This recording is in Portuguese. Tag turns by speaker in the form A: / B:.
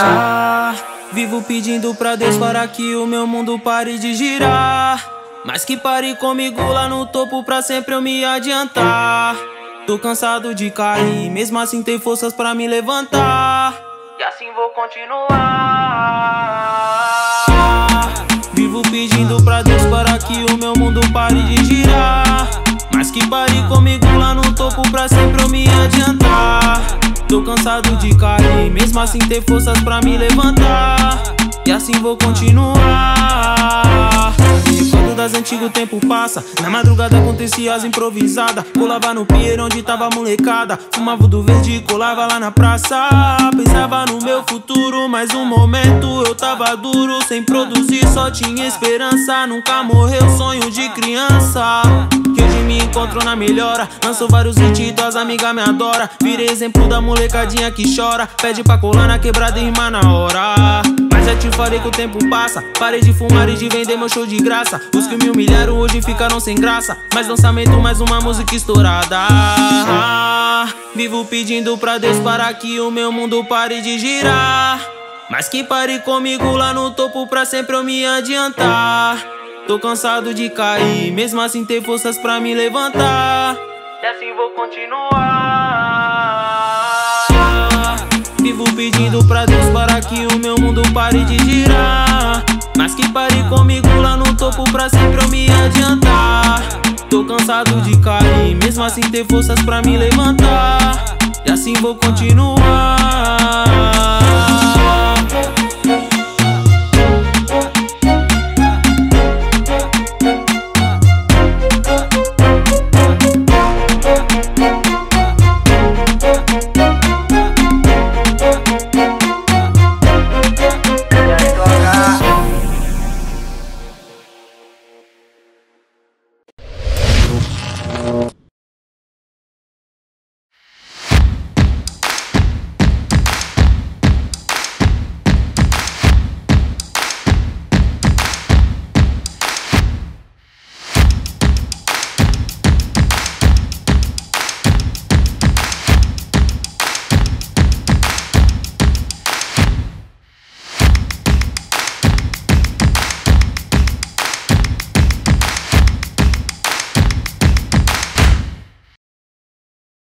A: Ah, vivo pedindo pra Deus para que o meu mundo pare de girar. Mas que pare comigo lá no topo pra sempre eu me adiantar. Tô cansado de cair, mesmo assim tem forças pra me levantar. E assim vou continuar. Ah, vivo pedindo pra Deus para que o meu mundo pare de girar. Mas que pare comigo lá no topo pra sempre eu me adiantar. Tô cansado de cair, mesmo assim ter forças pra me levantar. E assim vou continuar. Quando das antigas o tempo passa, na madrugada acontecia as improvisadas. Colava no pier onde tava molecada. Fumava do verde e colava lá na praça. Pensava no meu futuro, mas um momento eu tava duro. Sem produzir, só tinha esperança. Nunca morreu sonho de criança me encontro na melhora. Lanço vários hits, tuas amigas me adora. Virei exemplo da molecadinha que chora. Pede pra colar na quebrada e rima na hora. Mas já te falei que o tempo passa. Parei de fumar e de vender meu show de graça. Os que me humilharam hoje ficaram sem graça. Mais lançamento, mais uma música estourada. Ah, vivo pedindo pra Deus para que o meu mundo pare de girar. Mas que pare comigo lá no topo pra sempre eu me adiantar. Tô cansado de cair, mesmo assim ter forças pra me levantar. E assim vou continuar. Vivo pedindo pra Deus para que o meu mundo pare de girar. Mas que pare comigo lá no topo pra sempre eu me adiantar. Tô cansado de cair, mesmo assim ter forças pra me levantar. E assim vou continuar.